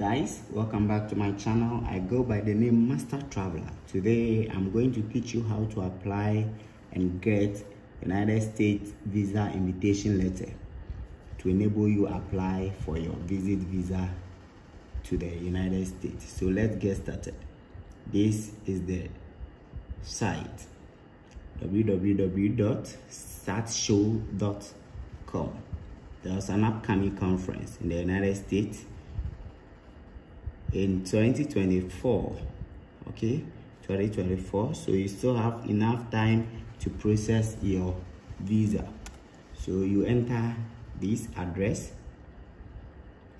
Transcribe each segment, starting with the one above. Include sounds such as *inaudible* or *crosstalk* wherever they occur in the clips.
guys welcome back to my channel. I go by the name master traveler. Today i'm going to teach you how to apply and get united states visa invitation letter to enable you apply for your visit visa to the united states. So let's get started. This is the site www.satshow.com there's an upcoming conference in the united states in 2024 okay? 2024 so you still have enough time to process your visa. So you enter this address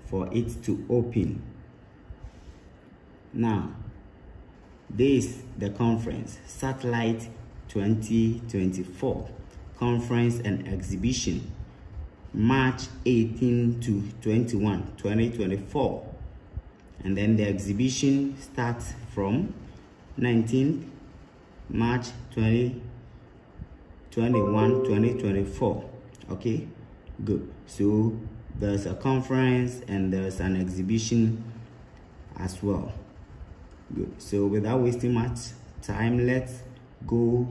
for it to open. Now this the conference satellite 2024 conference and exhibition march 18 to 21 2024 and then the exhibition starts from 19th March 2021 2024 okay good. So there's a conference and there's an exhibition as well. Good. So without wasting much time let's go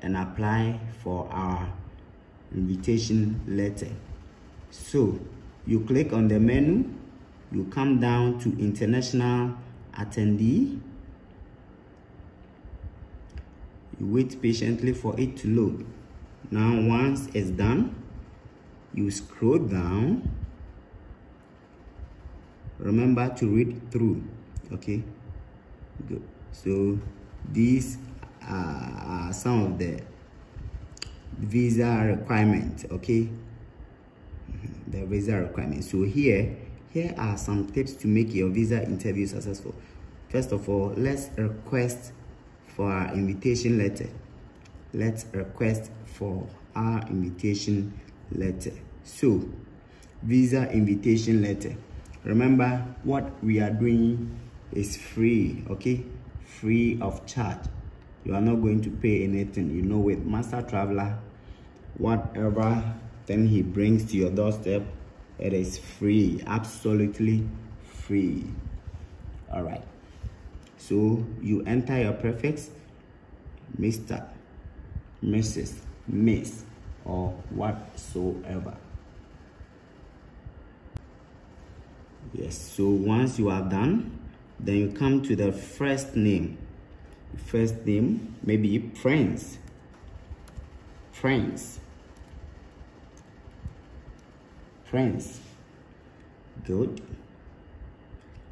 and apply for our invitation letter. So you click on the menu you come down to international attendee. You wait patiently for it to load. Now once it's done you scroll down. Remember to read through okay? Good. So these are some of the visa requirements okay? The visa requirements so here here are some tips to make your visa interview successful. First of all, let's request for our invitation letter. Let's request for our invitation letter. So, visa invitation letter. Remember, what we are doing is free, okay? Free of charge. You are not going to pay anything. You know, with Master Traveler, whatever then he brings to your doorstep, it is free absolutely free. All right. So you enter your prefix mr mrs miss or whatsoever. Yes so once you are done then you come to the first name. First name maybe prince. Prince friends. Good.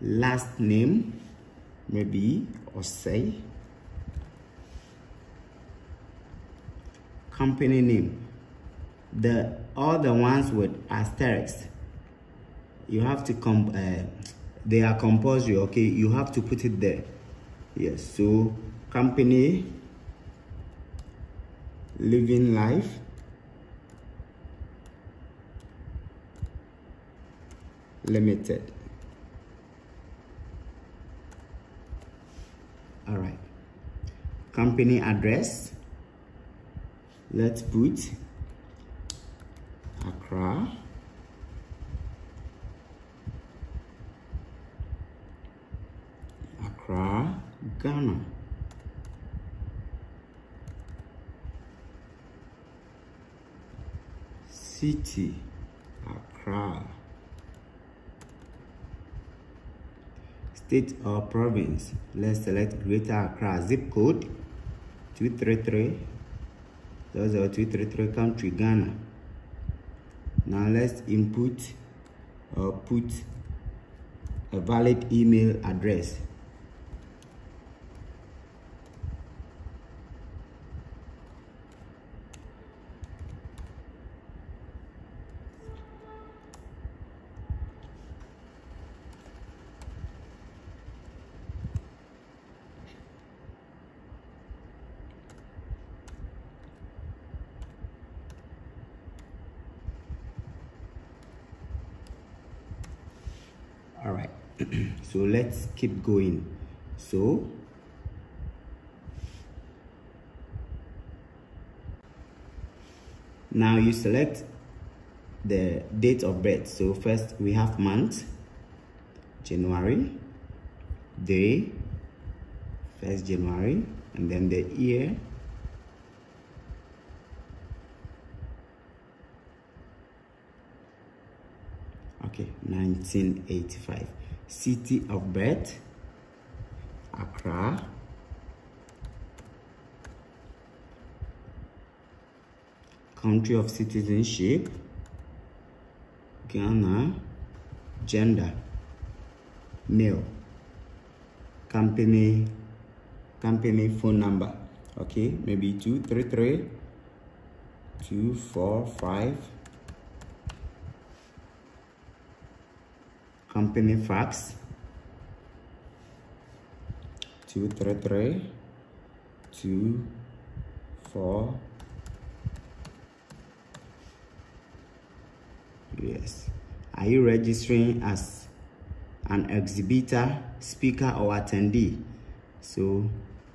Last name maybe or say company name. The all the ones with asterisks. You have to come uh, they are compulsory okay? You have to put it there. Yes so company living life limited. All right. Company address. Let's put Accra. Accra Ghana. City Accra state or province. Let's select greater accra zip code 233 those are 233 country ghana. Now let's input or put a valid email address all right *clears throat* so let's keep going so now you select the date of birth so first we have month January, day, first January, and then the year. Okay, 1985. City of birth, Accra. Country of citizenship, Ghana. Gender, male. Company, company phone number. Okay, maybe two, three, three, two, four, five. Company fax, two, three, three, two, four. Yes. Are you registering as an exhibitor, speaker, or attendee? So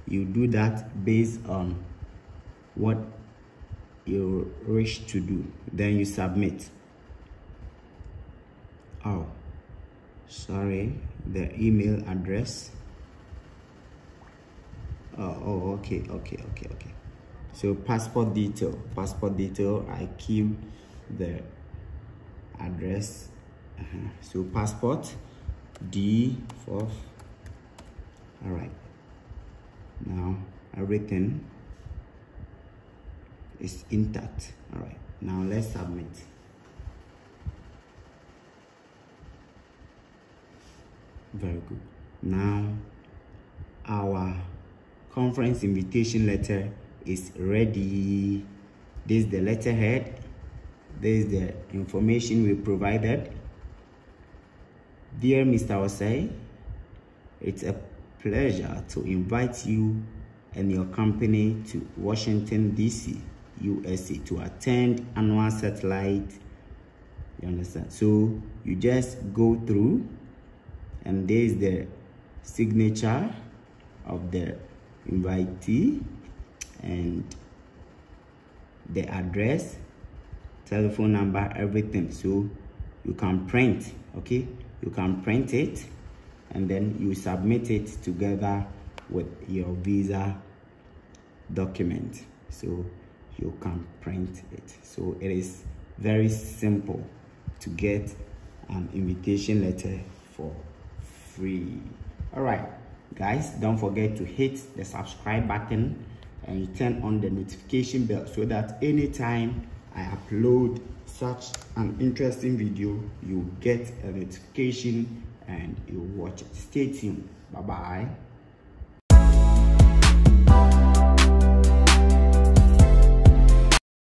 you do that based on what you wish to do. Then you submit. Oh, sorry, the email address. Oh, oh, okay, okay, okay, okay. So passport detail, passport detail, I keep the address uh -huh. so passport d fourth all right now everything is intact all right now let's submit very good now our conference invitation letter is ready this is the letterhead this is the information we provided. Dear Mr. Osei, it's a pleasure to invite you and your company to Washington, D.C., USA to attend annual satellite. You understand? So you just go through and there is the signature of the invitee and the address telephone number everything. So you can print okay? You can print it and then you submit it together with your visa document. So you can print it. So it is very simple to get an invitation letter for free all right guys don't forget to hit the subscribe button and turn on the notification bell so that anytime i upload such an interesting video you get a notification and you watch it. Stay tuned. Bye bye